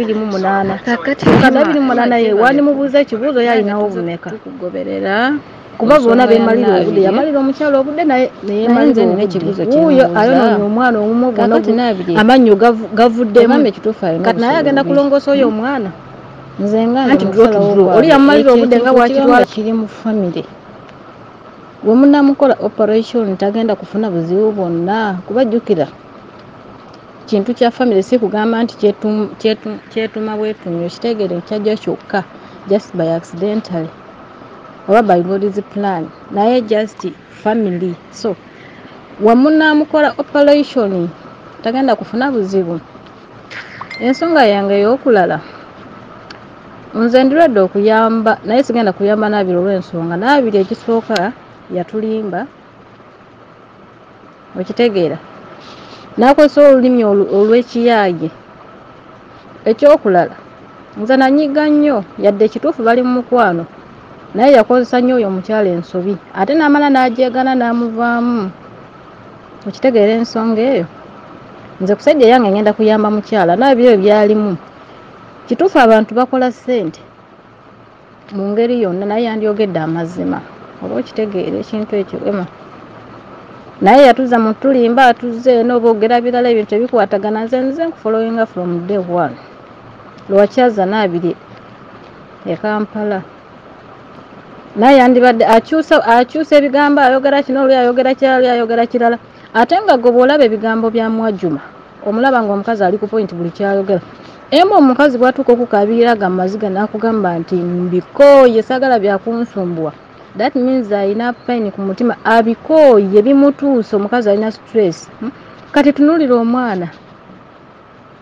abiri mu munaana kakati mukadde abiri mu munaana ye wandimubuuza ekibuuzo yalinawo bumeka tukugoberera. Kuba bona bemalira obudde yamalira omukyalo obudde naye neyemalira obudde. wuuyo ayonoonya omwana omumu bona amannyo gavuddemu. Kati naye agenda kulongoosa oyo omwana. Nze nga anti oli yamumalira obudde nga bwakitwala kiri mu famire bwe munamukola operation tagenda kufuna buzibu bwonna kuba jjukira kintu kya famire si kugamba nti kyetuma bwetumyo kitegeere kyajja kyokka just by accidentally oba by god's plan. Naye just family. So wamunamukola operation tagenda kufuna buzibu. Ensonga yange ey'okulala nze ndilwadde okuyamba naye sigenda kuyamba naabiri olw'ensonga. Naabiri ekisooka yatulimba okitegeera nakozesa olulimi olw'ekiyaaye ekyokulala. Nze nanyiga nnyo yadde ekituufu bali mu mukwano. Naye yakozesa nnyo oyo omukyala ensobi ate n'amala n'ajeegana n'amuvaamu. Okitegeera ensonga eyo? Nze ku saidi eyange ngenda kuyamba mukyala naabiri ebyo byalimu kituufu abantu bakola ssente mu ngeri yonna naye yandyogedde amazima. Oba okitegeera ekintu ekyo ema naye yatuza mu tulimba atuze n'oboogera birala ebintu ebikwatagana nze nze nkufollowinga from day one. Lwakyaza naabiri e kampala. Naye yandibadde akyusa ebigambo ayogera kino oli ayogera kirala oli ayogera kirala. Ate nga gwe bw'olaba ebigambo bya mwajuma omulaba ngaomukazi ali ku point buli kyayogera. Emba omukazi bwatuuka okukabiriraga mu maziga n'akugamba nti mbikooye saagala byakunsumbuwa that means alina pain ku mutima. Abikooye bimutuuse omukazi alina stress. Hmm? kati tunulira omwana.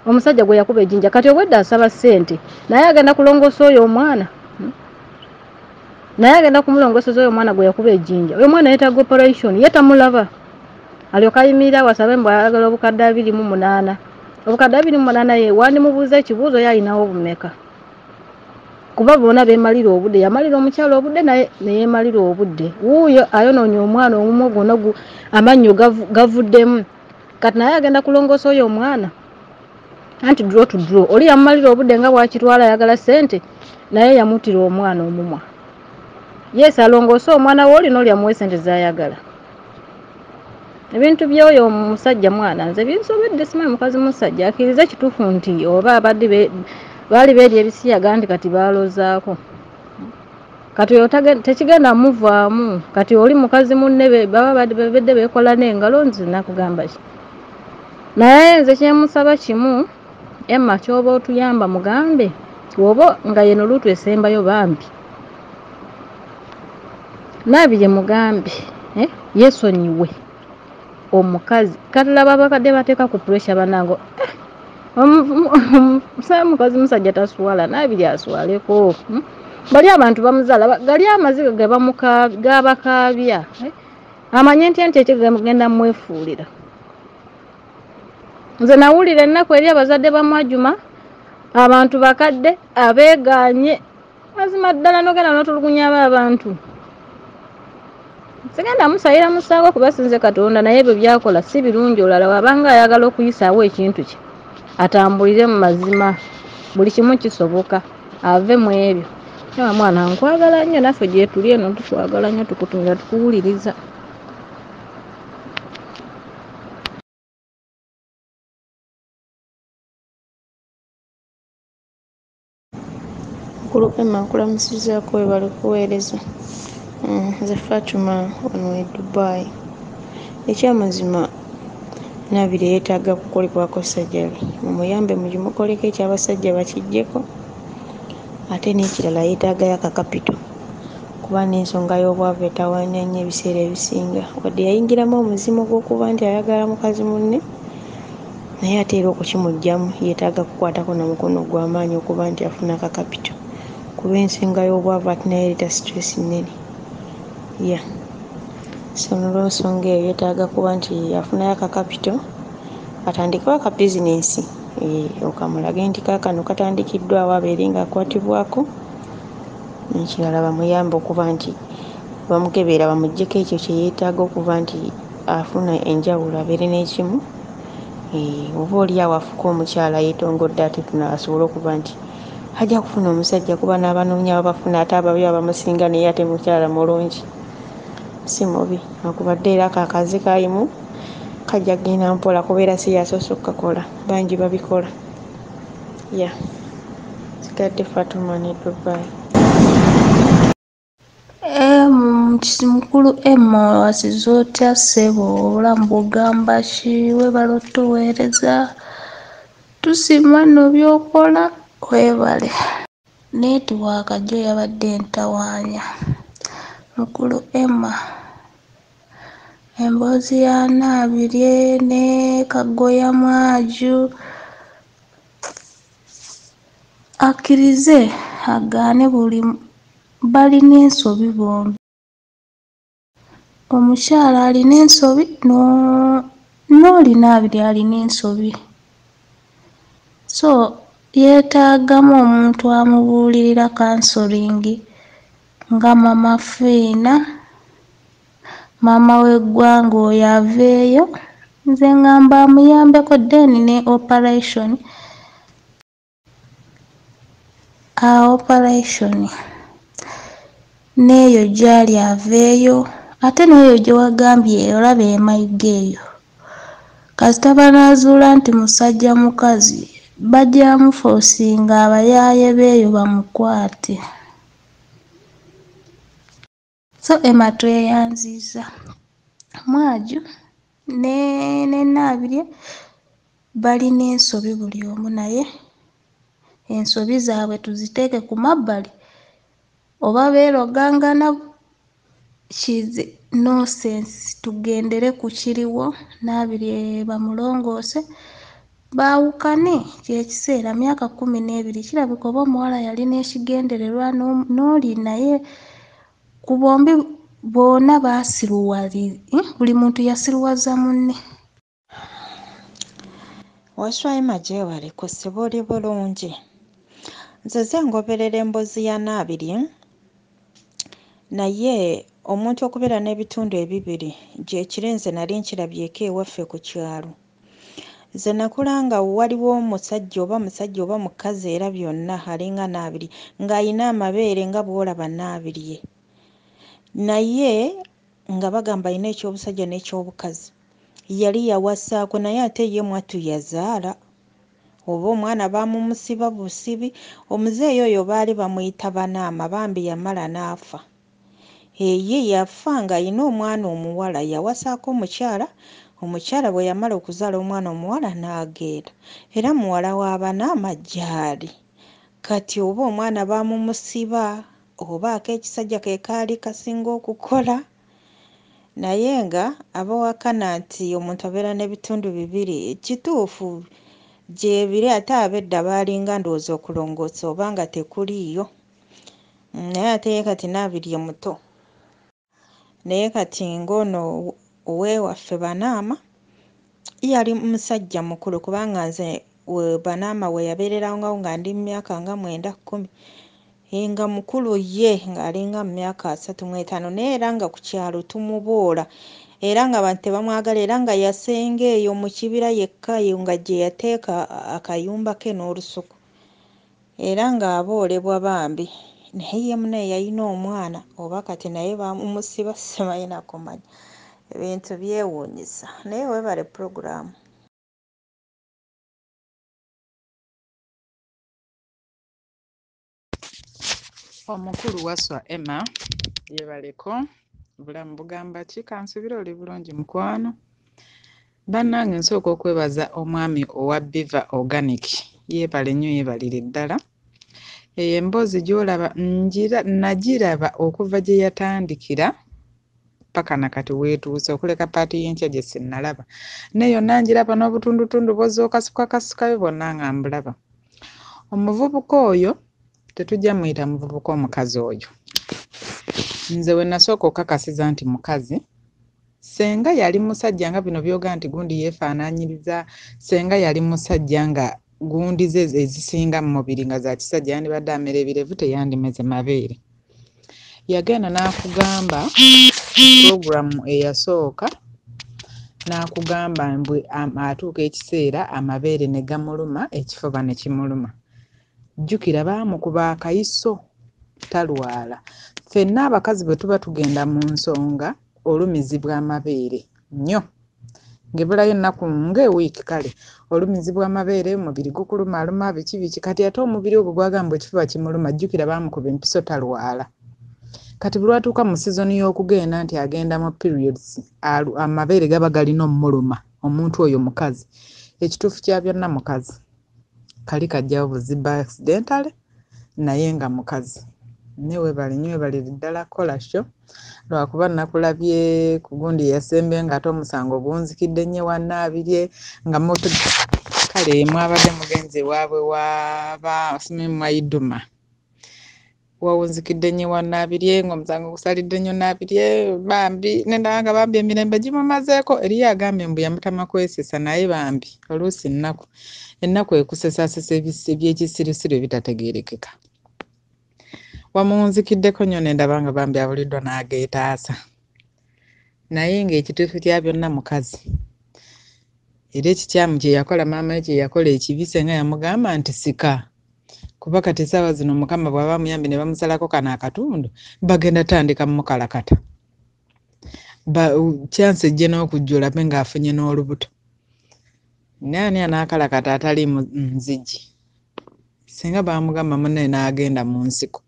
Omusajja gwe yakuba ejjinja kati obwedde asaba ssente naye agenda kulongoosa oyo omwana. Hmm? naye agenda kumulongooseza oyo omwana gwe yakuba ejjinja oyo omwana yeetaaga operation ye tamulaba. Alyoka ayimirira wasabe mbw ayagala obukadde abiri mu munaana. Obukadde abiri mu munaana ye wandimubuuza ekibuuzo yalinawo bumeka kuba bona bemalira obudde. Yamalira omukyalo obudde naye neyemalira obudde. Wuuyo ayonoonya omwana omumu gwona amannyo gavuddemu. Kati naye agenda kulongoosa oyo omwana. Anti dro to dro oli yamumalira obudde nga bwakitwala ayagala ssente naye yamutira omwana omumwa. Yes alongoose omwana we olina oli amuwa esente zayagala. Ebintu byoyo omusajja mwana nze binsobedde simanyi mukazi musajja akkiriza kituufu nti oba abadde baali beerya ebisiyaga nti kati baalozaako kati oyo tekigenda muvaamu. Kati oli mukazi munne baba babedde beekola n'engalo nze nakugamba ki? Naye nze kyemusaba kimu emma kyoba otuyamba mugambe oba nga yeno luutu esembayo bambi naabye mugambe yesonyiwe omukazi. Katulaba abakadde bateeka ku puresha banango sa mukazi musajja taswala naabiri aswaleko bali abantu bamuzaala gali amaziga gabakaabya amanye ntya nti ekyo genda mwefuulira. Nze nawulira ennaku eri abazadde bamwajuma abantu bakadde abeeganye. Mazima ddala nogenda n'otulugunya aba abantu. Sigenda musayira musango kubasinze katonda naye ebyo byakola si birungi olala wabanga ayagala okuyisaawo ekintu kye atambulire mu mazima. Buli kimu kisoboka ave mu ebyo. Aba mwana nkwagala nnyo naffe gye tuli eno tukwagala nnyo tukutumira tukuwuliriza. Kulupema nkulamusizaako webali kuweereza. Nze fatuma wano e dubai. Ekyamazima nabire yeetaaga kukolebwako sajjali mumuyambe mugimukoleko ekyabasajja bakijjeko ate n'ekirala yeetaagayo akakapito. Kuba n'ensonga y'obwavu etawaanya nnyo ebiseera ebisinga. Wadde yayingiramu omuzimu gw'okuba nti ayagala mukazi munne naye ate era okukimugjamu yeetaaga kukwatako na mukono gw'amaanyi okuba nti afuna akakapito. Kuba ensonga y'obwavu ate naye ereeta stress nnene. Ya so nolwensonga eyo yeetaaga kuba nti afunayo akakapito atandikewo aka bizinensi. Okamulage nti kaakano katandikiddwawo abeere nga akwatibwako. Nekirala bamuyambe okuba nti bamukebeera bamuggyeko ekyo kye yeetaaga okuba nti afuna enjawulo abeere n'ekimu. Oba oli awafuka omukyala yeetongodde ate tunaasobole okuba nti ajja kufuna omusajja kuba n'abanoonya babafuna ate ababi abamusinga naye ate mukyala mulungi si mubi. Akubadde era kaakazi kayimu kajja kgenda mpola kubeera si yasoose okukakola bangi babikola. Ya sigadde fatuma ne dubai. Mukulu emma wasiza otya ssebo obulamu bugamba ki? Webala otuweereza tusiima nno byokola webale. Netiwaaka gyo yabadde entawaanya mukulu emma. Emboozi ya naabirye ne kagoya mwaju. Akkirize agaane buli balina ensobi bombi. Omukyala alina ensobi n'olina abiri alina ensobi. So yeetaagamu omuntu amubuulirira kansolingi nga mama fiina maama w'eggwanga oyo aveeyo. Nze ngamba amuyambeko then ne operation. Operation. N'eyo gy'ali aveeyo. Ate n'eyo gye wagambye olaba emayiga eyo. Kasita banaazuula nti musajja mukazi bajjamu foosinga abayaaye beeyo bamukwate so emma tweyanziza. Mwaju ne nenaabirye balina ensobi buli omu naye. Ensobi zaabwe tuziteeke ku mabbali. Oba beerogangana kize nosensi tugendere ku kiriwo. Naabirye bamulongoose baawukane. Kyekiseera myaka kumi n'ebiri kirabika oba omuwala yalina ekigendererwa n'oli naye ku bombi boona baasiruwali buli muntu yasiruwaza munne. Waswaima gyewale ku ssiba oli bulungi. Nze ze ngoberera emboozi ya naabiri naye omuntu okubeera n'ebitundu ebibiri gyekiri nze nali nkirabyeko ewaffe ku kyalo. Nze nakula nga waliwo omusajja oba musajja oba mukazi era byonna alinga naabiri ng'ayina amabeere nga bw'olaba naabirye naye nga bagamba ayina ekyobusajja n'ekyobukazi yali yawasaako naye ate ye mwattu yazaala. Oba omwana baamumusiba busibi omuzeeyi oyo baali bamuyita banaama bambi yamala n'afa. Eye yafa ng'ayina omwana omuwala yawasaako omukyala omukyala bwe yamala okuzaala omwana omuwala n'agenda era muwala wa banaama gy'ali kati oba omwana baamumusiba obaako ekisajja ke kaali kasinga okukola. Naye nga abawakana nti omuntu abeera n'ebitundu bibiri kituufu gyebiri ate ab'edda baalinga ndowooza okulongoosa oba nga tekuliiyo. Naye ate ye kati naabirye muto. Naye kati ng'ono ow'ewaffe banaama yali musajja mukulu kubanga nze banaama we yabeererangawo nga ndi mu myaka nga mwenda kkumi nga mukulu ye ng'alinga mu myaka asatu mu etaano naye era nga ku kyalo tumuboola. Era nga abantu tebamwagala era nga yasenga eyo mu kibira yekka eyo nga gye yateeka akayumba ke n'olusuku. Era ng'aboolebwa bambi. Naye ye munaye yalina omwana oba kati naye baamumusiba simanyi nakumanya ebintu byewuunyisa. Naye weebale puroguraamu omukulu waswa emma yebaleko obulamu bugamba ki? Kansubire oli bulungi mukwano bannange nsooka okwebaza omwami owa biva organic yeebale nnyo yeebalire ddala. Eyo emboozi gy'olaba nagiraba okuva gye yatandikira paka nakati weetuuse okuleka paati y'enkya gye sinnalaba. Naye yonna ngiraba n'obutundutundu bwozookasukakasukayo bonna nga mbulaba omuvubuka oyo tetujja muyita muvubuka omukazi oyo. Nze we nasooka okukakasiza nti mukazi senga yali musajja nga bino byoga nti gundi yeefaananyiriza senga yali musajja nga gundi ze ezisinga mu mubiri nga za kisajja yandibadde amera ebirevu teyandimeze mabeere. Yagenda n'akugamba puroguramu eyasooka n'akugamba mbwe atuuka ekiseera amabeere ne gamuluma ekifuba ne kimuluma jjukira baamukuba akayiso talwala. Ffenna abakazi bwe tuba tugenda mu nsonga olumizibwa amabeere nnyo. Ng'ebulayo ennaku ng'ewiiki kale olumizibwa amabeere omubiri gukulumaluma biki biki. Kati ate omubiri ogwo gwagamba ekifuba kimuluma jjukira baamukuba empiso talwala. Kati bwe lwatuuka mu sizoni y'okugenda nti agenda mu periods amabeere gaba galina omuluma omuntu oyo mukazi. Ekituufu kya byonna mukazi kali kajjawo buziba accidentale naye nga mukazi. Naye weebale nnyo weebalire ddala kola sho lwakuba nakulabye ku gundi eyasembe ng'ate omusango gunzikidde nnyo wannaabirye nga kale mwabadde mugenzi ewaabwe waba simimwaiduma wawunzikidde nnyo wannaabirye ng'omusango gusalidde nnyo naabirye bambi nendaba nga bambi emirembe gimumazeeko eriyo agambye mbu yamutama kwesesa naye bambi oluusi nnaku ennaku ekusesasesa ebyekisirusiru ebitategeerekeka. Wamuwunzikiddeko nnyo nendaba nga bambi abuliddwa n'ageetaasa. Naye ng'ekituufu kya byonna mukazi. Era ekikyamu kye yakola maama we kye yakola ekibi senga yamugamba nti sika. Kuba kati essaawa zino mukama bw'aba amuyambye ne bamusalako kano akatundu bagenda tandika mumukalakata kyansi ejje n'okujja olabe ng'afunye n'olubuto naani anaakalakata atali nzigi? Singa baamugamba munne n'agenda mu nsiko.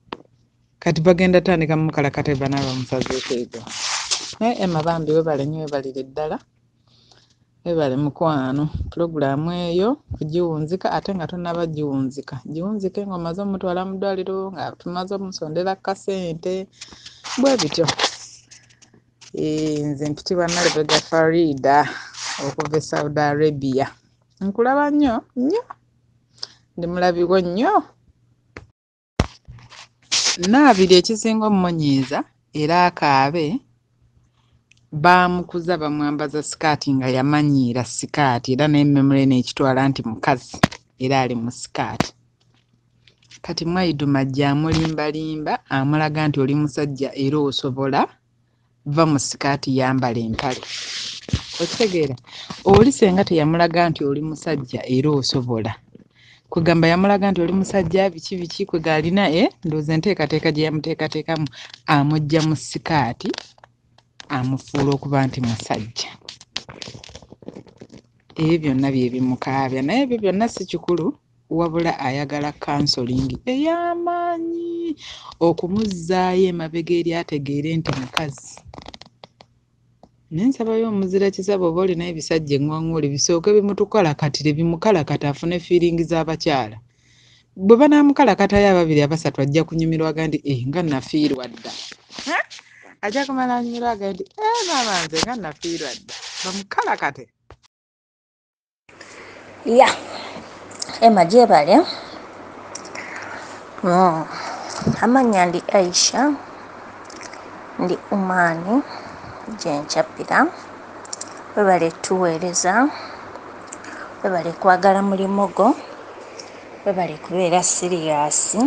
Kati bagenda tandika mumukalakata banaaba bamusazeeko egwa naye emma bambi webale nnyo webalire ddala. Webale mukwano pulogulaamu eyo kugiwunzika ate nga tonaba giwunzika. Giwunzike ng'omaze omutwala mu ddwaliro nga tumaze omusondera kasente. Bwe bityo. Nze mpitibwa nalebega farida okuva e saudi arabia nkulaba nnyo nnyo. Ndi mulabibwa nnyo. Naabiri ekisinga omumonyeeza era akaabe baamukuza bamwambaza sikaati nga yamanyiira sikaati era n'emmemule n'ekitwala nti mukazi era ali mu sikaati. Kati mwaiduma jja amulimbalimba amulaga nti oli musajja era osobola va mu sikaati yambala empale okitegeera oli senga teyamulaga nti oli musajja era osobola. Kwegamba yamulaga nti oli musajja biki biki kwega alina e ndowooza enteekateeka gye yamuteekateekamu amugja mu sikaati amufuula okuba nti musajja. Ebyo byonna bye bimukaabya. Naye ebyo byonna si kikulu wabula ayagala kansolingi ey'amaanyi okumuzzaayo emabega eri ategeere nti mukazi naye nsabayo omuzira kisaba oba olina ebisajja eŋŋwaŋŋuli bisooke bimutukalakatire bimukalakata afune fiiringi z'abakyala. Bwe banaamukalakatayo ababiri abasatu ajja kunyumirwaga nti e nga nafiirwa dda. Ajja kumala anyumirwaga nti e maama nze nga nafiirwa dda. Bamukalakate. Ya ema gyebale Mm. amannya ndi aisha ndi umaani gyenkyapira webale tuweereza webale kwagala mulimu gwo webale kubeera siriyasi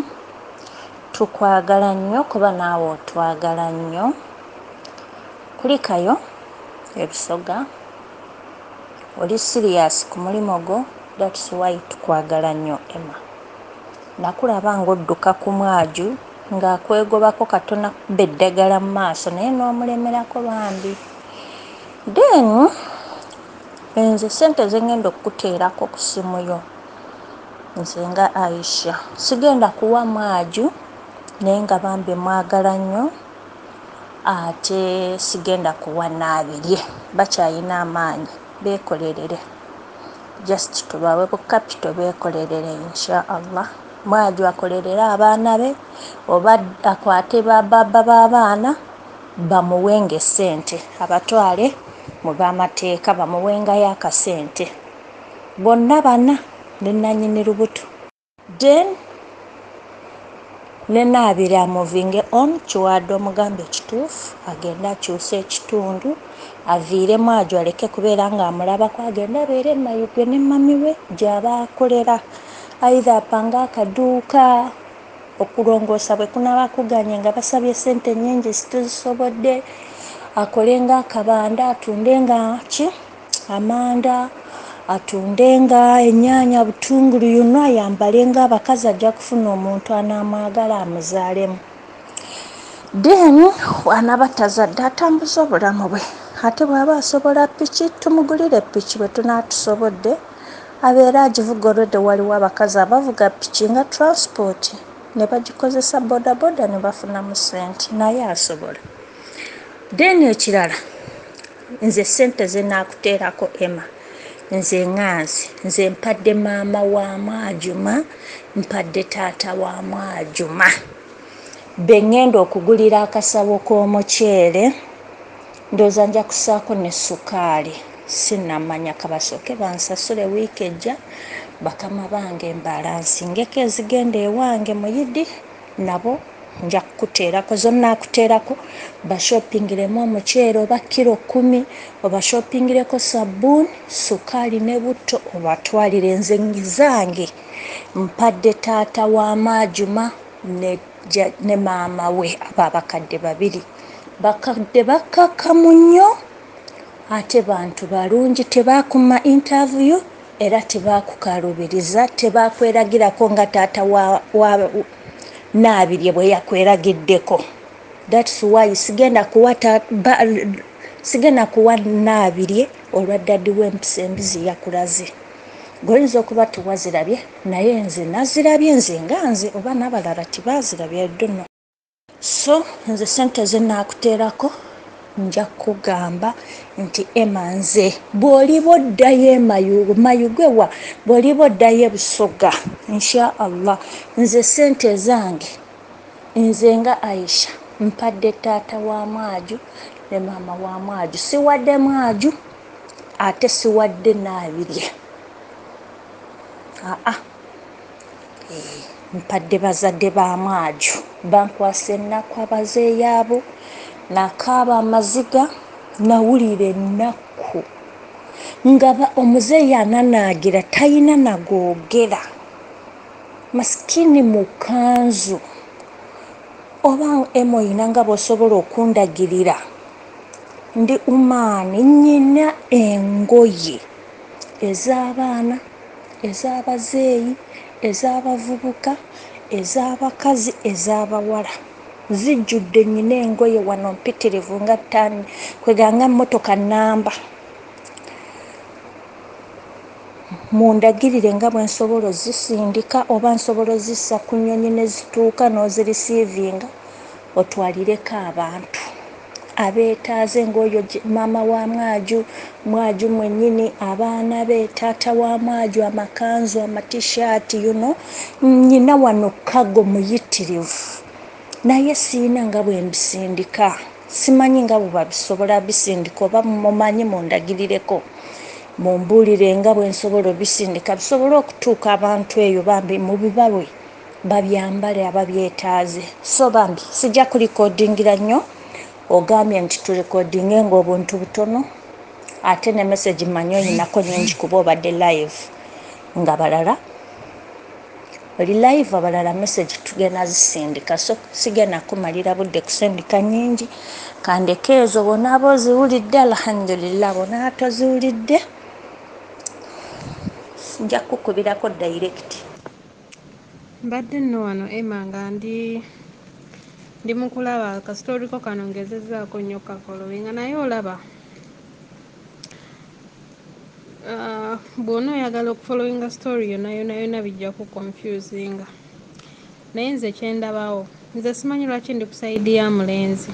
tukwagala nnyo kuba naawe otwagala nnyo. Kulikayo ebisoga oli siriyasi ku mulimu gwo thats why tukwagala nnyo emma. Nakulaba ng'odduka ku mwaju ng'akwegobako katona kuba eddagala mu maaso naye n'omulemerako bambi. Then nze sente ze ngenda okukuteerako ku ssimu yo. Nze nga aisha. Sigenda kuwa mwaju naye nga bambi mwagala nnyo ate sigenda kuwa naabirye bakyayina amaanyi beekolerere. Just tubawe bu kapito beekolerere insha allah mwaju akolerere abaana be oba akwate bababa b'abaana bamuwenga essente abatwale mu b'amateeka bamuwengayo akasente. Bonna bana ne nannyini lubuto. Then ne naabiri amuvinge on kiwadde omugamba ekituufu agende akyuse ekitundu aviiremu ajo aleke kubeera ng'amulabako agende abeere emayugwe ne mami we gy'aba akolera aitha apanga akaduuka okulongoosa bwe kunaaba kuganye nga basabye sente nnyingi situzisobodde akole nga akabanda atunde nga ki? Amanda atundenga ennyaanya butungulu yuno ayambalenga abakazi ajja kufuna omuntu anaamwagala amuzaalemu then bw'anaaba tazadde atambuza obulamu bwe. Ate bw'aba asobola piki tumugulire piki bwe tunaatusobodde abeera agivuga olwedde waliwo abakazi abavuga piki nga transport. Ne bagikozesa bodaboda ne bafunamu sente naye asobola. Then ekirala nze sente ze naakuteerako emma. Nze ŋŋanzi nze mpadde maama wa mwajuma mpadde taata wa mwajuma. Be ŋŋenda okugulira akasawo k'omuceere ndowooza nja kusaako ne sukaali sinnamanya kabasooke bansasule wiiki ejja bakama bange mbalansingeko ezigenda ewange muyidi nabo nja kukuteerako zonna akuteerako bashoppingiremu omuceere oba kiro kumi obashoppingireko sabbuuni sukaali ne butto obatwalire nze zange. Mpadde taata wa maajuma ne, maama we aba abakadde babiri. Bakadde bakakamu nnyo ate bantu balungi tebaakuma interview era tebaakukalubiriza tebakweragirako nga taata wa, wa bwe yakweragiddeko thats why sigenda kuwa ba, sigenda kuwa naabirye olwa ddaddi w'empisa embizi yakulaze. Goyinza okuba tewazirabye naye nze nazirabye nze nga nze oba n'abalala tibazirabye ddono. So nze sente ze naakuteerako nja kugamba nti ema nze bw'oliba oddayo emayugwewa bw'oliba oddayo ebusoga insha allah nze sente zange nze nga aisha mpadde taata wa mwaju ne maama wa mwaju siwadde mwaju ate siwadde naabirye. Aa mpadde bazadde ba mwaju bankwasa ennaku abazeeyaabo nakaaba amaziga nawulira ennaku. Nga omuzeeyi ananaagira talina nagoogera masikini mu kanzu. Oba emoyina nga bw'osobola okundagirira. Ndi umaani nyina engoye. Ez'abaana ez'abazeeyi ez'abavubuka ez'abakazi ez'abawala zijjudde nyina engoye wano mpitirivu nga ttaani kweganga mmotoka namba mundagirire nga bwe nsobola ozisindika oba nsobola ozissa ku nnyonyi ne zituuka n'ozirisiivinga otwalireko abantu. Abeetaaze ng'oyo maama wa mwaju mwaju mwennyini abaana be taata wa mwaju amakanzu amatishaati yuno nyina wano kago muyitirivu naye siina nga bwe mbisindika. Simanyi nga bwe babisobola bisindika oba mumanyi mundagirireko mumbuulire nga bwe nsobola obisindika. Bisobole okutuuka abantu eyo bambi mu bibawe babyambale ababyetaaze. So bambi sijja kurikodingira nnyo. Ogambye nti turekodinge ngaobuntu butono ate ne message manyi oyinako nyingi kuba obadde live. Nga balala oli live abalala message tugenda zisindika so sigenda kumalira budde kusindika nyingi kandeke ezo bonaaba oziwulidde alhamdulillah bonaaba toziwulidde nja kukubirako direct. Mbadde nno wano ema nga ndi ndi mu kulaba kasitooliko kano ngezezaako nnyo kafolowinga naye olaba bw'ona oyagala okufolowinga story yonna yonna yonna bijja ku confusinga naye nze kyendabawo nze simanyi lwaki ndi ku sayidi ya mulenzi.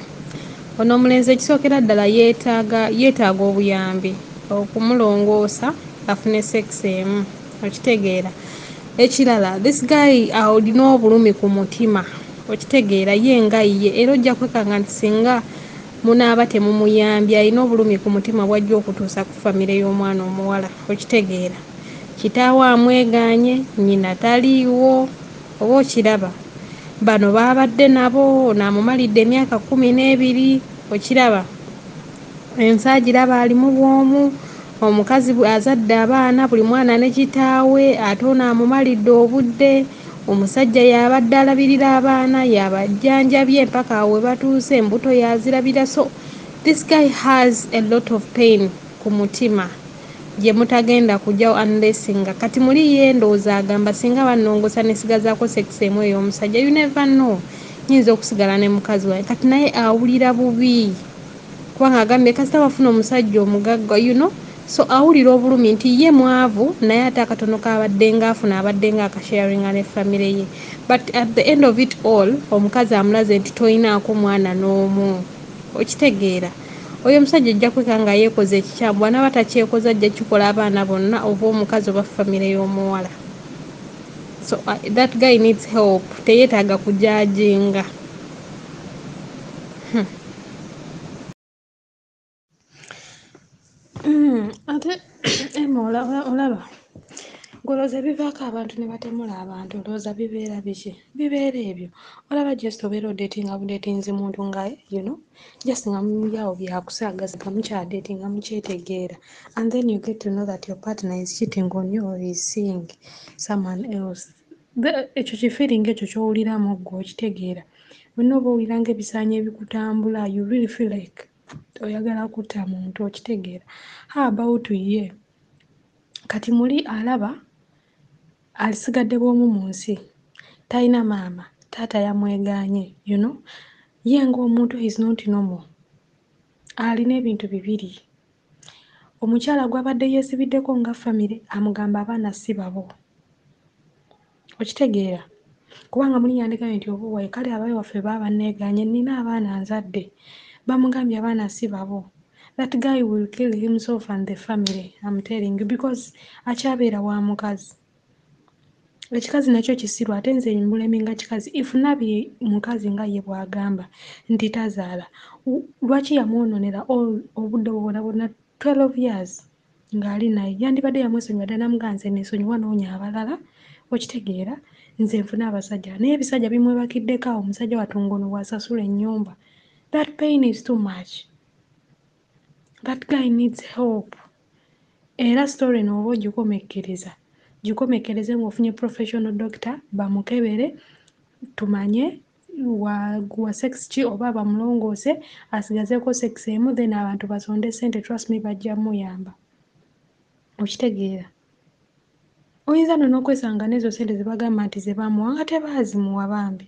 Ono omulenzi ekisookera ddala yeetaaga yeetaaga obuyambi okumulongoosa afune sekisi emu okitegeera. Ekirala this guy olina obulumi ku mutima okitegeera ye nga ye era ojja kwekanga nti singa munaaba temumuyambye alina obulumi ku mutima bwajja okutuusa ku famire y'omwana omuwala okitegeera. Kitaawe amweganye nnyina taliiwo oba okiraba? Bano baabadde nabo naamumalidde emyaka kumi n'ebiri okiraba? Ensagiraba alimu bwomu omukazi azadde abaana buli mwana ne kitaawe ate ono amumalidde obudde omusajja yabadde alabirira abaana yabajjanjabye mpaka awo we batuuse embuto yazirabira. So this guy has a lot of pain ku mutima. Gye mutagenda kujjawo unless nga kati muli ye ndowooza agamba singa bannongosa ne sigazaako sekisi emu ey'omusajja you never know. Nyinza okusigala ne mukazi wange kati naye awulira bubi. Kubanga agambye kasita wafuna omusajja omugagga you know so awulira obulumi nti ye mwavu naye ate akatono kabadde ngaafuna abadde nga akasharinga ne famire ye. But at the end of it all omukazi amulaze nti toyinaako mwana n'omu. Okitegeera. Oyo omusajja ajja kweka nga yeekoze ekikyamu bwanaaba takyekoze ajja kikola abaana bonna oba omukazi oba famire y'omuwala. So uh, that guy needs help. Teyeetaaga kujajinga ate ema olaba golooza bivaako abantu ne batemula abantu olowooza bibeera biki? Bibeera ebyo. Olaba just obeera odeetinga budeetinzi muntu nga you know just nga muyawo byakusaagaza nga mukyadeetinga mukyetegeera and then you get to know that your partner is cheating on you or is seeing someone else. Ekyo kifiringa ekyo kyowuliramu ggwe okitegeera. Bonna oba owuliranga ebisaanyi ebikutambula you really feel like oyagala kutta muntu okitegeera. How about ye? Kati muli alaba alisigadde bw'omu mu nsi. Talina maama taata yamwegaanye you know? Ye ng'omuntu is not normal. Alina ebintu bibiri. Omukyala gw'abadde yeesibiddeko nga famire amugamba abaana si babo. Okitegeera? Kubanga muli yandegambye nti oba waye kale abayi waffe baabanneegaanye nina abaana nzadde bamugambye abaana si babo. That guy will kill himself and the family I'm telling you because akyabeera wa mukazi. Ekikazi nakyo kisirwa ate nze mbulemi nga kikazi if nabye mukazi nga ye bw'agamba nti tazaala lwaki yamwononera obudde bwona bwonna 12 years ng'ali naye? Yandibadde yamwesonyiwa ddala namugamba nze neesonyiwa noonya abalala okitegeera nze nfuna abasajja. Naye ebisajja bimwebakiddeko awo omusajja watungono bw'asasula ennyumba that pain is too much. That guy needs help. Era story nooba ogikomekkereza gikomekkereze ng'ofunye professional doctor bamukebere tumanye wa, sex ki oba bamulongoose asigazeeko sex emu then abantu basonde sente trust me bajja muyamba. Okitegeera. Oyinza no n'okwesanga n'ezo sente zebagamba nti zebamuwa nga tebaazimuwa bambi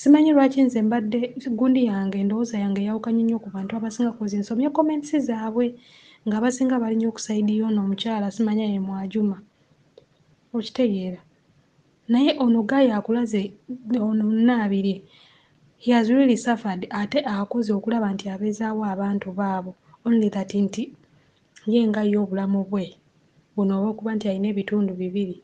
simanyi lwaki nze mbadde gundi yange endowooza yange yawukanye nnyo ku bantu abasinga kozi nsomye comments zaabwe ng'abasinga balinnya okusaidiyo ono omukyala simanya ye mwajuma. Okitegeera. Naye ono gaaya akulaze ono naabiri he has really suffered ate akoze okulaba nti abeezaawo abantu baabo. Only that nti ye nga ye obulamu bwe. Buno oba okuba nti alina ebitundu bibiri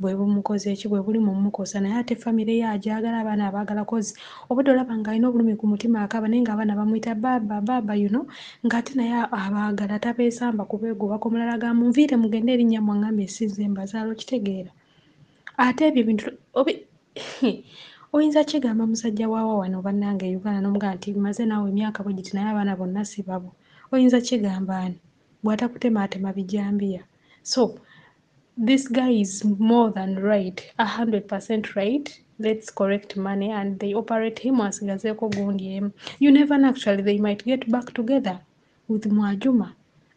bwe bumukoze eki bwe buli mumukosa naye ate famire ye agyagala abaana abaagala kozi. Obudde olaba ng'alina obulumi ku mutima akaba naye ng'abaana bamuyita baaba baaba you know ng'ate naye abaagala tabeesamba kubeegobako omulala gamunviire mugende erinnya mwaŋŋambe esinze mbazaala okitegeera. Ate ebyo bintu oyinza kigamba musajja waawa wano bannange e uganda n'omugamba nti maze naawe emyaka bwe giti naye abaana bonna si babo. Oyinza kigamba ani? Bw'atakutema atema bijambiya. So this guy is more than right a hundred percent right. Let's correct money and they operate him asigazeeko gundi emu you never know actually they might get back together with mwajuma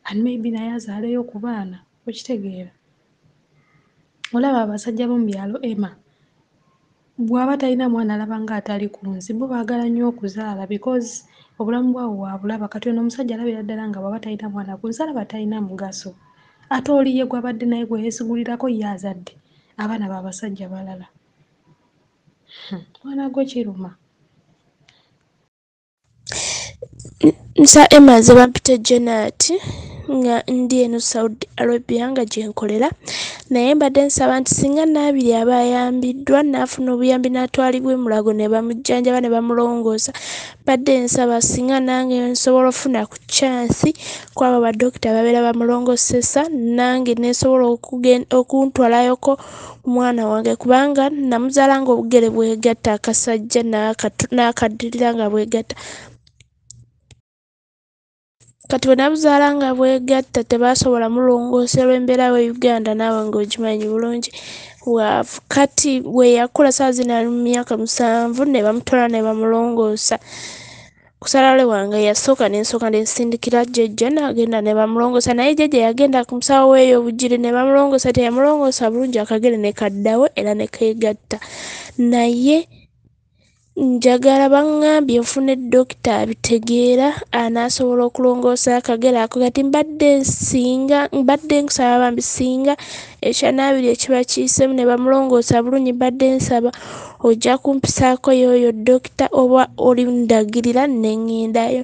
and maybe naye azaaleyo ku baana okitegeera olaba abasajja b'omu byalo ema bw'aba talina mwana alaba nga atali ku nsi bo baagala nnyo okuzaala because obulamu bwabwe bwabulaba kati ono omusajja alabira ddala nga bw'aba talina mwana ku nsi alaba talina mugaso ate oli ye gwabadde naye gwe yeesigulirako ye azadde. Abaana baabasajja balala. Hmm, mwana gwe kiruma. Nsa emma nze bampita jenati nga ndi eno saudi arabia nga gyenkolera naye mbadde nsaba nti singa naabiri aba ayambiddwa naafuna obuyambi n'atwalibwa emulago ne bamujjanjaba ne bamulongoosa badde nsaba singa nange nsobola ofuna ku kyansi kwabo badokita babeera bamulongosesa nange nesobola okuntwalayoko omwana wange kubanga namuzaala nga obugere bwegatta akasajja n'akaddirira nga bwegatta kati bwe nabuzaala nga bwegatta tebaasobola mulongoosa olw'embeera we uganda naawe ng'ogimanyi bulungi. Waavu kati bwe yakula saa zina ali mu myaka musanvu ne bamutwala ne bamulongoosa. Kusalale wange yasooka nensooka nensindikira jjajja n'agenda ne bamulongoosa. Naye jjajja yagenda ku musawo weeyo obugiri ne bamulongoosa teyamulongoosa bulungi akagere ne kaddawo era ne keegatta. Naye njagala baŋŋambye nfune dokita abitegeera anaasobola okulongoosa akagere ako. Kati mbadde nsinga mbadde nkusaba bambi singa ekyanaabiri ekiba kiyiseemu ne bamulongoosa bulungi mbadde nsaba ojja kumpisaako y'oyo dokita oba olindagirira ne ŋŋendayo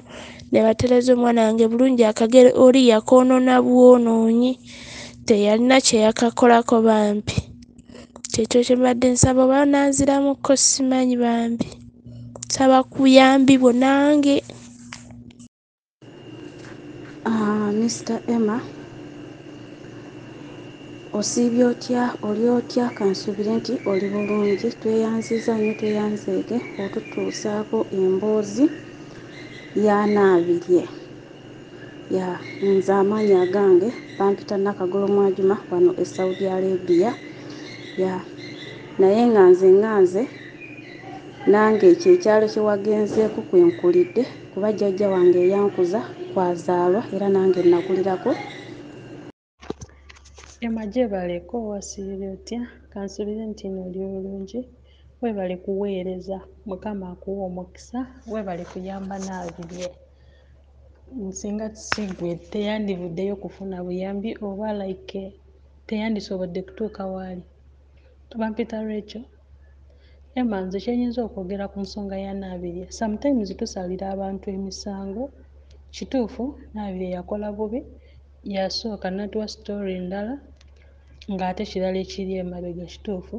ne batereeza omwana wange bulungi akagere oli yakoonoona bwonoonyi teyalina kye yakakolako bambi. Kyekyo kye mbadde nsaba oba nanziramukko simanyi bambi nsaba buyambi bwo nange Ah, Mr. Emma osiibye otya oli otya? Kansuubire nti oli bulungi. Tweyanziza nnyo tweyanzeege otutuusaako emboozi y'anaabirye ya nze amaanyi agange bampita nakagolo mwajuma wano e saudi arabia. Ya naye nga nze nga nze nange ekyo ekyalo kye wagenzeeko kwe nkulidde kuba jjajja wange eyankuza kwazaalwa era nange nakulirako Emma gyebaleko wasiibye otya? Kansuubire nti n'oli bulungi weebale kuweereza mukama akuwe omukisa weebale kuyamba naabirye singa si ggwe teyandivuddeyo kufuna buyambi oba like teyandisobodde kutuuka waali. Bampita Rachel Emma nze kye nnyinza okwogera ku nsonga ya Naabirye sometimes tusalira abantu emisango kituufu Naabirye yakola bubi yasooka n'atuwa story ndala ng'ate kirala ekiri emabega kituufu.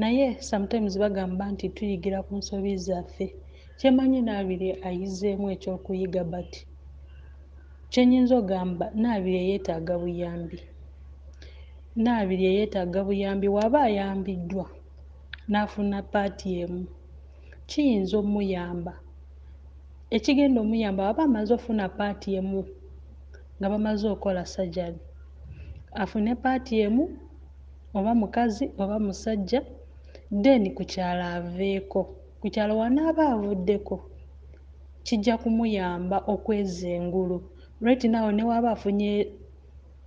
Naye sometimes bagamba nti tuyigira ku nsobi zaffe. Kye mmanyi Naabirye ayizeemu eky'okuyiga but kye nnyinza ogamba Naabirye yeetaaga buyambi. Naabirye yeetaaga buyambi bw'aba ayambiddwa n'afuna paati emu. Kiyinza ommuyamba ekigenda omuyamba bw'aba amaze ofuna paati emu nga bamaze okola surgery. Afune paati emu oba mukazi oba musajja then ku kyalo aveeko. Ku kyalo w'anaaba avuddeko kijja kumuyamba okweza engulu. Right now ne bw'aba afunye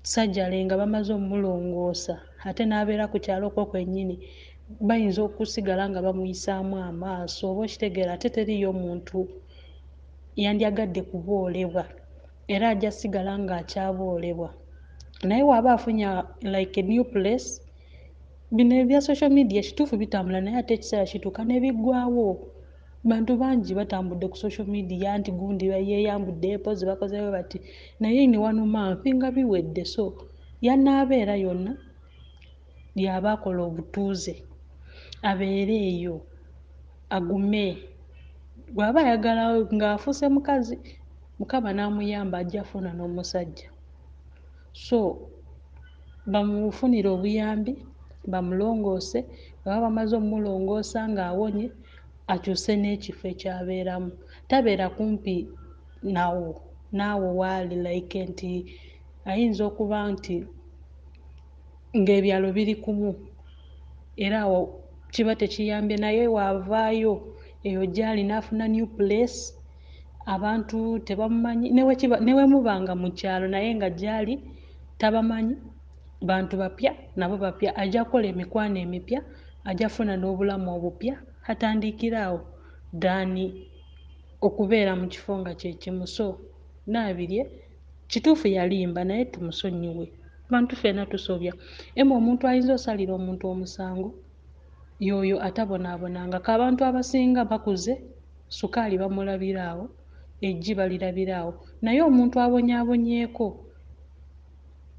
surgery nga bamaze ommulongoosa ate n'abeera ku kyalo okwo kwennyini bayinza okusigala nga bamuyisaamu amaaso oba okitegeera ate teriiyo muntu yandyagadde kuboolebwa era ajja ssigala ng'akyaboolebwa naye bw'aba afunye like a new place bino ebya social media kituufu bitambula naye ate ekiseera kituuka ne biggwaawo bantu bangi batambudde ku social media nti gundi yeeyambudde mpozi bakozeewo bati naye ne wanuma nfi nga biwedde. So yanaabeera yonna y'aba akola obutuuze abeere eyo agume. Bw'aba ayagala ng'afuuse mukazi mukama n'amuyamba ajja afuna n'omusajja. So bamufunire obuyambi bamulongoose baba bamaze ommulongoosa ng'awonye akyuse n'ekifo ekyabeeramu. Tabeera kumpi nawo naawo waali like nti ayinza okuba nti ng'ebyalo biri kumu. Era awo kiba tekiyambye naye bw'avaayo eyo gy'ali n'afuna new place abantu tebamumanyi ne wekiba ne wemubanga mu kyalo naye nga gy'ali tabamanyi. Bantu bapya nabo bapya ajja kukola emikwano emipya ajja funa n'obulamu obupya atandikira awo. Daani okubeera mu kifo nga kye kimu. So Naabirye kituufu yalimba naye tumusonyiwe. Abantu ffenna tusobya. Ema omuntu ayinza osalira omuntu omusango y'oyo atabonaabonanga ko abantu abasinga bakuze sukaali bamulabira awo eggi balirabira awo. Naye omuntu abonyaabonyeeko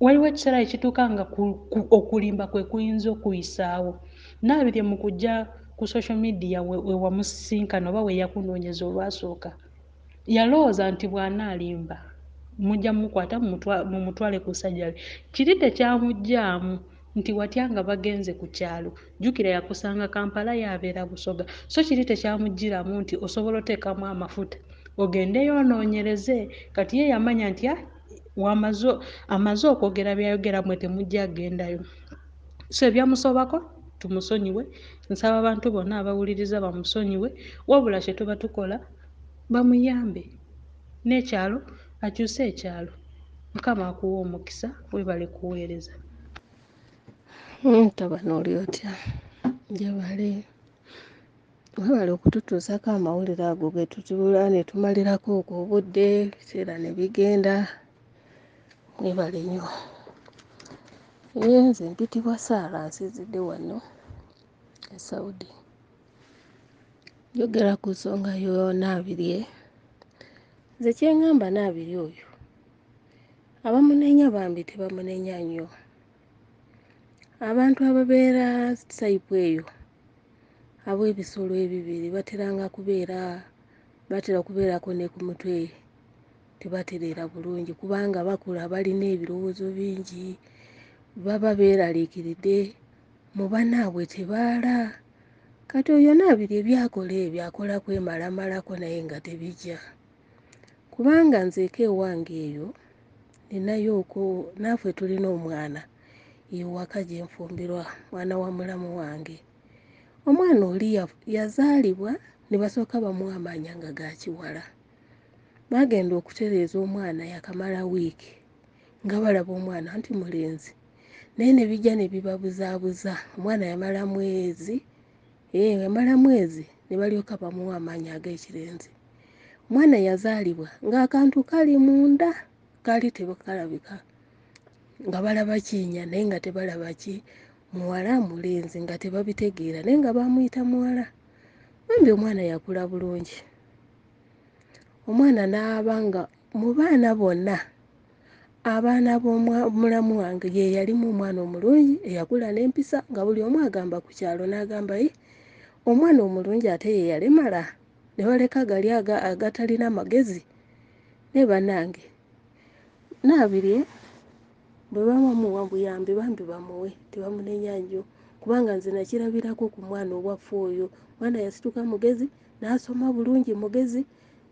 waliwo ekiseera ekituuka nga ku, ku, okulimba kwe kuyinza okuyisaawo Naabirye mu kujja ku social media we, we wamusisinkana oba we yakunoonyeza olwasooka yalowooza nti bw'anaalimba mujja mumukwata mumutwale ku sajjale kiri tekyamuggyaamu nti watya nga bagenze ku kyalo? Jjukira yakusanga kampala yaabeera busoga. So kiri tekyamuggyiramu nti osobola oteekamu amafuta? Ogendeyo onoonyereze kati ye yamanya nti a wamaze amaze okwogera byayogera mwe temujja agendayo. So ebyamusobako tumusonyiwe. Nsaba abantu bonna abawuliriza bamusonyiwe. Wabula kye tuba tukola bamuyambe. N'ekyalo akyuse ekyalo. Mukama akuwa omukisa weebale kuweereza mutabani oli otya? Njebale webale okututuusako amawulire ago ge tutubula ne tumalirako okwo obudde ebiseera ne bigenda webale nnyo ye nze mpitibwa saara nsizidde wano e saudi. Njogera ku nsonga yo naabirye nze kyeŋŋamba naabirye oyo abamunenya bambi tebamunenya nnyo abantu ababeera sayipu eyo ab'ebisolo ebibiri bateranga kubeera batera kubeerako ne ku mutwe tebatereera bulungi kubanga bakula balina ebirowoozo bingi baba beeraliikiridde mu bannaabwe tebaala. Kati oyo naabirye byakola ebyo akola kwemalamalako naye nga tebijja. Kubanga nze eka ewange eyo ninayo oko naafe tulina omwana ewaka gye nfumbirwa mwana wa mulamu wange. Omwana oli yazaalibwa ne basooka bamuwa amanya nga ga kiwala. Baagenda okutereeza omwana yakamala wiiki nga balaba omwana nti mulenzi. Naye ne bijja ne bibabuzaabuza. Omwana yamala mwezi ee yamala mwezi ne balyoka bamuwa amanya ag'ekirenzi omwana yazaalibwa ng'akantu kali munda kaali tekalabika nga balaba kinnya naye nga tebalaba ki? Muwala mulenzi nga tebabitegeera naye nga bamuyita muwala. Bambi omwana yakula bulungi. Omwana n'aba nga mu baana bonna abaana b'omulamu wange ye yalimu omwana omulungi eyakula n'empisa nga buli omu agamba ku kyalo n'agamba yi omwana omulungi ate ye yalemala? Ne baleka gali agatalina magezi naye bannange. Naabirye bwe bamuwa buyambi bambi bamuwe tebamunenya nnyo kubanga nze nakirabirako ku mwana owaffe oyo. Omwana yasituka mugezi n'asoma bulungi mugezi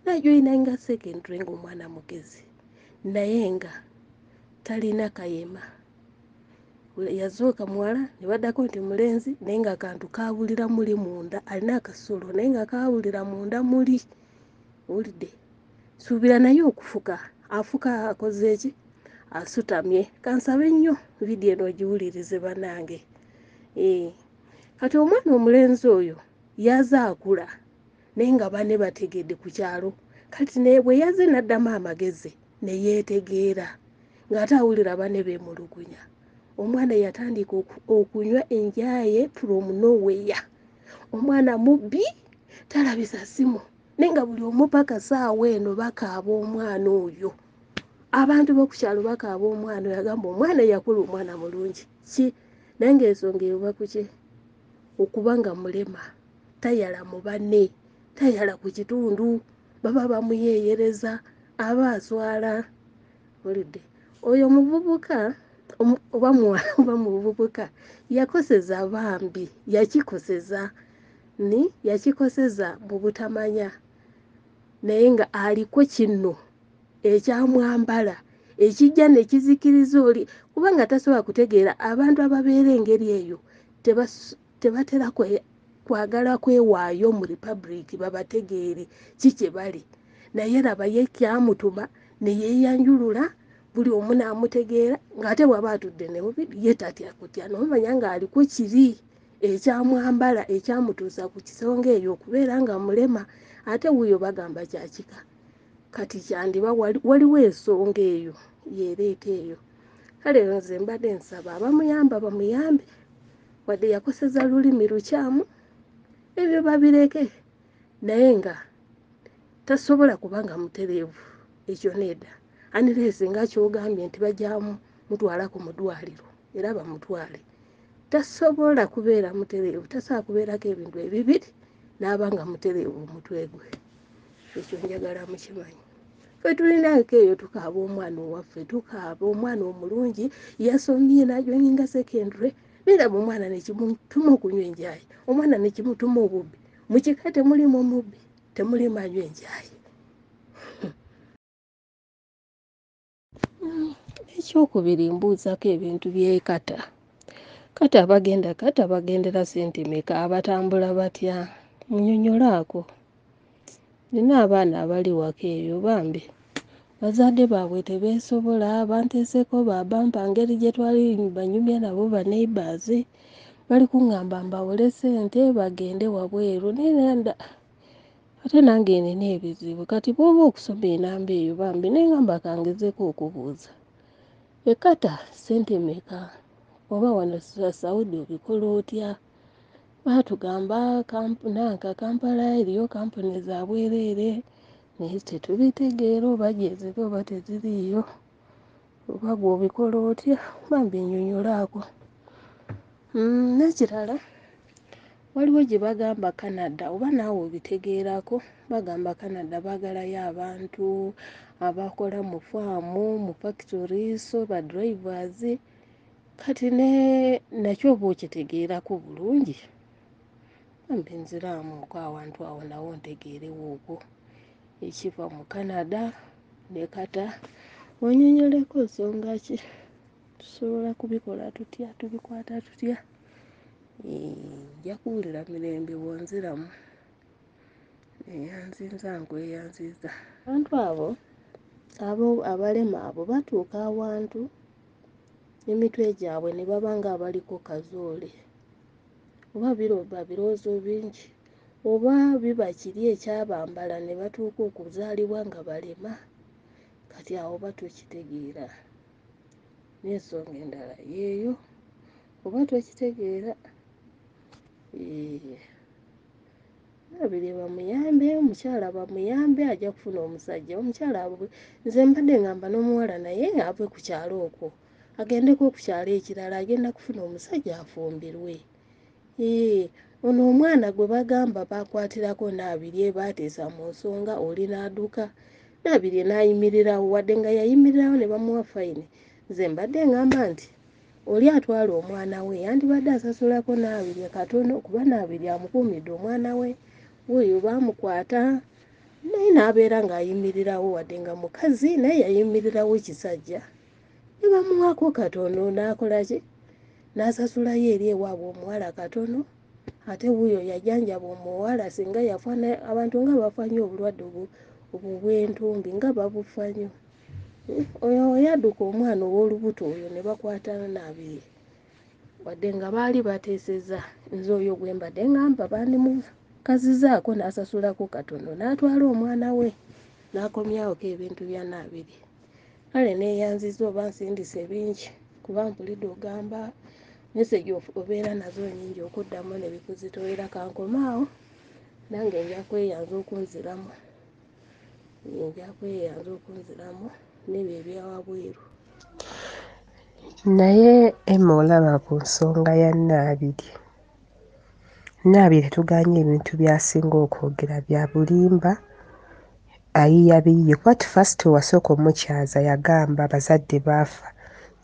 najoyina nga secondary ngaomwana mugezi. Naye nga talina kayema. Yazooka muwala ne baddako nti mulenzi naye nga akantu kaabulira muli munda alina akasolo naye nga kaabulira munda muli. Owulidde suubira naye okufuka afuka akoze eki asutamye. Kansabe nnyo vidiyo eno ogiwulirize bannange. Ee kati omwana omulenzi oyo yaza akula naye nga banne bategedde ku kyalo. Kati naye bwe yaze n'addamu amagezi ne yeetegeera ng'ate awulira banne beemulugunya. Omwana yatandika okunywa enjaye from nowhere. Omwana mubbi talabisa ssimu naye nga buli omu paka saawa eno bakaaba omwana oyo abantu b'oku kyalo bakaaba omwana oyo agamba omwana yakula omwana mulungi. Ki? Naye ng'ensonga eva ku ki? Okuba nga mulema tayala mu banne tayala ku kitundu baba bamuyeeyereza aba aswala. Olidde oyo muvubuka oba muwala oba muvubuka yakoseza bambi yakikoseza ni yakikoseza mu butamanya. Naye nga aliko kino ekyamwambala ekijja ne kizikiriza oli kubanga tasobola kutegeera abantu ababeera engeri eyo tebatera kwagala kwewaayo mu republic babategeere ki kye bali. Naye laba ye kyamutuma ne yeeyanjulula buli omu n'amutegeera ng'ate bw'aba atudde ne mubiri ye tatya kutya nomanya ng'aliko kiri ekyamwambala ekyamutuusa ku kisonga eyo okubeera nga mulema ate wuuyo bagamba kyakika kati kyandiba waliwo ensonga eyo yeereeta eyo. Kale nze mbadde nsaba abamuyamba bamuyambe wadde yakoseza lulimi lukyamu ebyo babireke. Naye nga tasobola kubanga mutereevu ekyo nedda anireesi nga kyogambye nti bajjamu mutwala ku mudwaliro era bamutwale. Tasobola kubeera mutereevu tasobola kubeerako ebintu ebibiri n'aba nga mutereevu omutwe gwe. Ekyo njagala mukimanyi fe tulinako eyo tukaaba omwana owaffe tukaaba omwana omulungi yasomye najoyinga secondary niraba omwana nekimutuma okunywa enjayi omwana nekimutuma obubbi. Mukika temulimu mubbi temulimu anywa enjayi. Ekyokubiri mbuuzako ebintu byekata kata. Abagenda kata bagendera sente meka abatambula batya? Munyonyolaako nina abaana abali waka eyo bambi. Bazadde baabwe tebeesobola banteeseko babampa ngeri gye twali banyumya nabo ba neighbours. Bali kuŋŋamba mbawole ssente bagende wabweru naye ate nange nina ebizibu kati bw'oba okusoma enamba eyo bambi neŋŋamba kangezeko okubuuza. Ekkata ssente meka oba wano Saudi obikola otya baatugamba nanka Kampala eriyo kampuni za bwereere naye tetubitegeera oba gyeziri oba teziriiyo. Oba gwe obikola otya? Bambi nnyonnyolaako. N'ekirala waliwo gye bagamba Canada oba naawe obitegeerako? Bagamba Canada baagalayo abantu abakola mu faamu mu factories ba drivers. Kati nakyo oba okitegeerako bulungi bambi nziraamuuko awantu awo nawo ntegeerewo okwo ekiva mu Canada ne kata onnyonnyoleko nsonga ki? Tusobola kubikola tutya tubikwata tutya? Nja kuwulira mirembe bw'onziramu. Eyanzinza nkweyanziza abantu abo abo abalema abo batuuka awantu emitwe gyabwe ne baba nga abaliko kazoole oba biba birowoozo bingi oba biba kiri ekyabambala ne batuuka okuzaalibwa nga balema kati awo oba tokitegeera. N'ensonga endala y'eyo oba tokitegeera Nabirye bamuyambe omukyala bamuyambe ajja kufuna omusajja omukyala nze mbadde ngamba n'omuwala naye ave ku kyalo okwo agendeko ku kyalo ekirala agenda kufuna omusajja afumbirwe ono omwana gwe bagamba baakwatirako Naabirye baateesa mu nsonga oli n'adduka. Naabirye n'ayimirirawo wadde nga yayimirirawo ne bamuwa fayini. Nze mbadde ngamba nti oli atwala omwana we yandibadde asasulako Naabirye katono kuba Naabirye amukuumidde omwana we wuuyo baamukwata naye n'abeera ng'ayimirirawo wadde nga mukazi naye yayimirirawo kisajja ne bamuwaako katono n'akola ki n'asasulayo eri ewaabwe omuwala katono ate wuuyo yajanjaba omuwala singa yafa abantu nga bafa nnyo obulwadde obwo obw'entumbi nga babufa nnyo oyo yadduka omwana ow'olubuto oyo ne bakwata Naabirye wadde nga baali bateesezza nze oyo gwe mbadde ngamba bandimukazizaako n'asasulako katono n'atwala omwana we n'akomyawoko ebintu bya Naabirye kale neeyanziza oba nsindise bingi kuba mpulidde ogamba mesegi obeera nazo nnyingi okuddamu ne bikuzitoolera kankome awo nange nja kweyanza okunziramu. Nja kweyanza okunziramu n'ebyo ebya wabweru. Naye Emma olaba ku nsonga ya Naabirye Naabirye tetugaanye ebintu by'asinga okwogera bya bulimba. Ayiiyabiyiye kuba first wasooka omukyaza yagamba abazadde baafa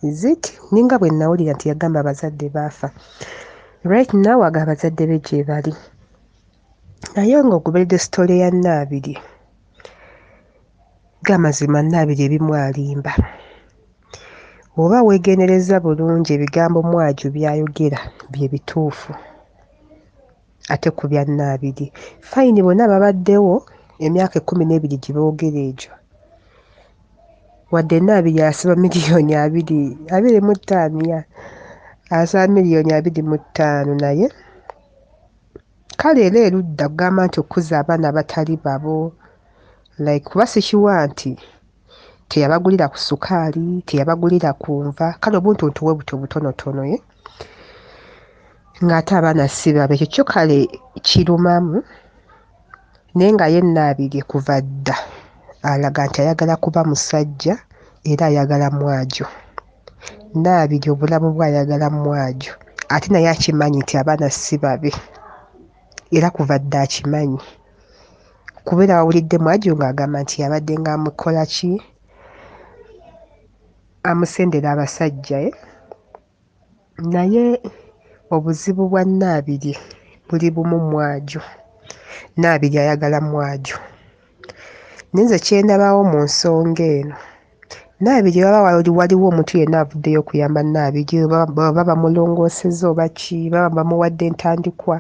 zit ninga bwe nawulira nti yagamba abazadde baafa. Right now ago abazadde be gye bali. Naye ng'ogoberedde sitole ya Naabirye gamazima Naabirye ebimu alimba. Oba weegendereza bulungi ebigambo Mwaju by'ayogera bye bituufu ate ku bya Naabirye fayini bonna babaddewo emyaka ekkumi n'ebiri gye boogera egyo wadde Naabirye asiba miliyoni abiri abiri mu ttaano ya asaba miliyoni abiri mu ttaano naye. Kale era erudda kugamba nti okuza abaana abatali babo like kuba sikiwa nti teyabagulira ku sukaali teyabagulira ku nva. Kale obuntuntu bwe butyo butonotono ye ng'ate abaana si babe. Ekyo kyo kale kirumamu naye nga ye Naabirye kuva dda alaga nti ayagala kuba musajja era ayagala Mwaju Naabirye obulamu bwe ayagala Mwaju ate naye akimanyi nti abaana si babe era kuva dda akimanyi. Kubeera wawulidde Mwaju ng'agamba nti yabadde ng'amukola ki? Amusendera abasajja ye. Naye obuzibu bwa Naabirye buli bumu Mwaju Naabirye ayagala Mwaju naye nze kye ndabawo mu nsonga eno. Naabirye waba waliwo omuntu yenna avuddeyo okuyamba Naabirye baba bamulongoosezza oba ki baba bamuwadde entandikwa.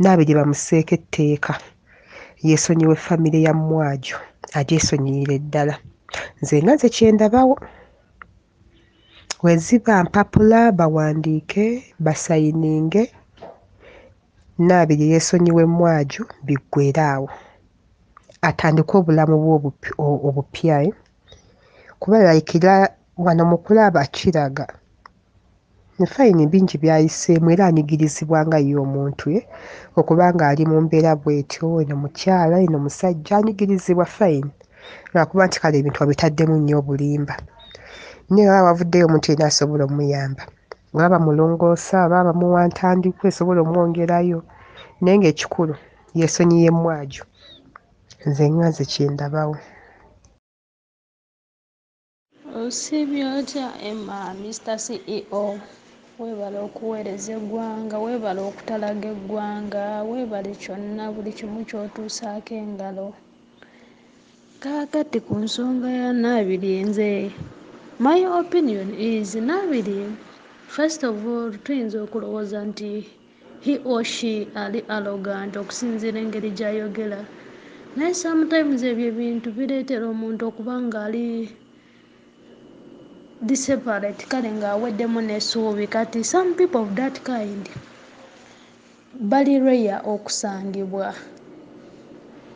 Naabirye bamuseeko etteeka. Yeesonyiwe famire ya mwaju agyesonyiire ddala. Nze nga nze kyendabawo weziba mpapula bawandiike basayininge. Naabiri yeesonyiwe mwaju biggweere awo atandike obulamu bwe obupya kuba laikira wano mu kulaba kiraga efayini bingi byayiseemu era anyigirizibwa nga ye omuntu okuba ng'ali mu mbeera bw'etyo eno mukyala eno musajja anyigirizibwa fayini. Lwakuba nti kale ebintu babitaddemu nnyo obulimba. Naye baba wavuddeyo omuntu yena asobola omuyamba. Oba bamulongoosa oba bamuwa ntandikwa esobola omwongerayo naye ngaekikulu yeesonyiye mwaju nze nga nze kyendabawo osiibye otya emma mr ceo weebala okuweereza eggwanga weebala okutalaga eggwanga weebale kyonna buli kimu ky'otuusaako engalo. Kaakati ku nsonga ya naabiri nze my opinion is naabiri first of all tuyinza okulowooza nti he or she ali arrogant okusinziira engeri gy'ayogera naye sometimes ebyo ebintu bireetera omuntu okuba ng'ali diseparate kale ng'aweddemu n'essuubi. Kati some people of that kind bali rare okusangibwa.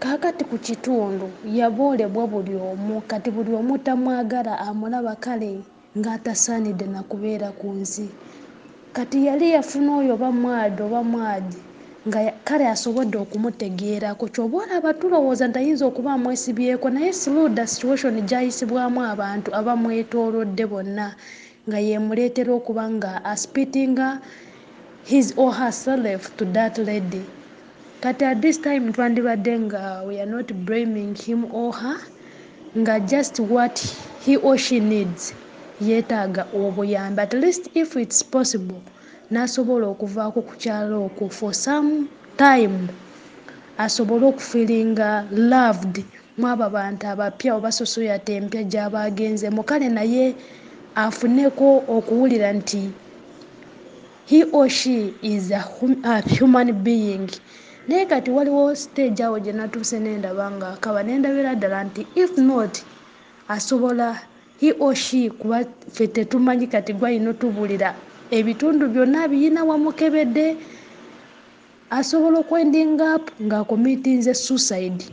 Kaakati ku kitundu yaboolebwa buli omu kati buli omu tamwagala amulaba kale ng'atasaanidde na kubeera ku nsi. Kati yali yafuna oyo oba mwadi oba mwagi nga kale asobodde okumutegeerako ky'oba olaba tulowooza nti ayinza okuba amwesibyeko naye the situation gy'ayisibwamu abantu abamwetoolodde bonna nga yeemuleetera okuba nga aspitinga his or herself to that lady. Kati at this time twandibadde nga we are not blaming him or her nga just what he or she needs yeetaaga obuyambi. At least if its possible n'asobola okuvaako ku kyalo okwo for some time asobole okufiringa loved. Mu abo abantu abapya oba sosoyate empya gy'aba agenzemu kale naye afuneko okuwulira nti he or she is a, hum- a human being. Naye kati waliwo stage awo gye natuuse nendaba nga akaba nendabira ddala nti if not asobola he or she kuba ffe tetumanyi kati gwalina otubuulira ebitundu byonna biyina wamukebedde asobola okwending up ng'akomitinze suicide.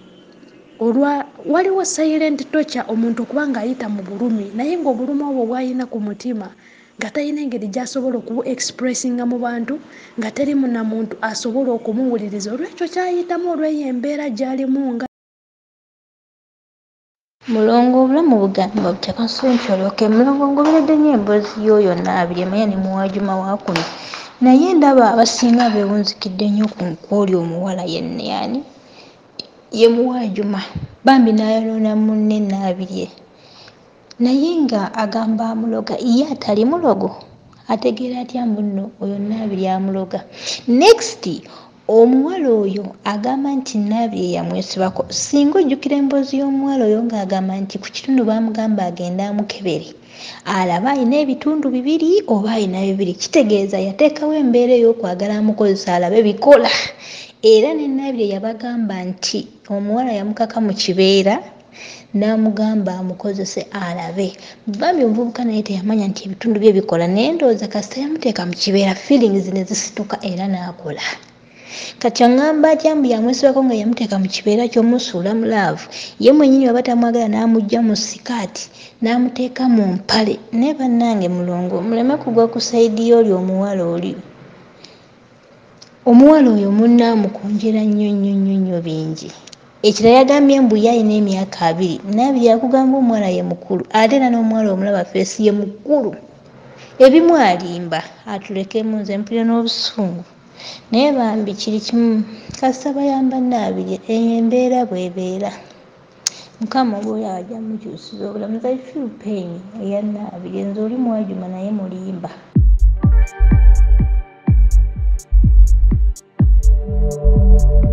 Olwa waliwo silent torture omuntu okuba ng'ayita mu bulumi naye ng'obulumi obwo bw'alina ku mutima nga talina engeri gy'asobola okubu expressinga mu bantu nga terimu na muntu asobola okumuwuliriza. Olw'ekyo ky'ayitamu olw'eyo embeera gy'alimu nga mulongo obulamu bugamba butakasonkyoloke mulongo ngoberedde nnyo emboozi y'oyo naabiri emanya ne muwajuma wakuni naye ndaba abasinga beewunzikidde nnyo ku nkwoli omuwala yenna yani ye muwajuma. Bambi n'ayonoona munne naabirye naye nga agamba amuloga ye atali mulogo? Ategeera atya munno oyo naabiri amuloga. Next omuwala oyo agamba nti naabiri yamwesibako singa ojjukira emboozi y'omuwala oyo ng'agamba nti ku kitundu baamugamba agende amukebere alaba alina ebitundu bibiri oba alina bibiri kitegeeza yateekawo embeera ey'okwagala amukozesa alabe bikola. Era ne naabiri yabagamba nti omuwala yamukaka mu kibeera n'amugamba amukozese alabe. Bambi omuvubuka naye teyamanya nti ebitundu bye bikola naye ndowooza kasita yamuteeka mu kibeera feelings ne zisituka era n'akola kati aŋŋamba atya mbu yamwesibako nga yamuteeka mu kibeera ky'omusuula mu laavu ye mwennyini waba tamwagala n'amugja mu sikaati n'amuteeka mu mpale naye bannange mulongo muleme kugwa ku sayidi y'oli omuwala oli omuwala oyo munnaamukonjera nnyo nnyo nnyo nnyo bingi. Ekirala yagambye mbu ye alina emyaka abiri naabiri akugamba omuwala ye mukulu ate era n'omuwala omulaba feesi ye mukulu. Ebimu alimba atulekemu nze mpulira n'obusungu naye bambi kiri kimu. Kasita bayamba naabiri eyo embeera bw'ebeera. Mukama obaoyo ajja mukyusiza obulamuza phil pain eya naabiri nze oli mwajuma naye mulimba. thank you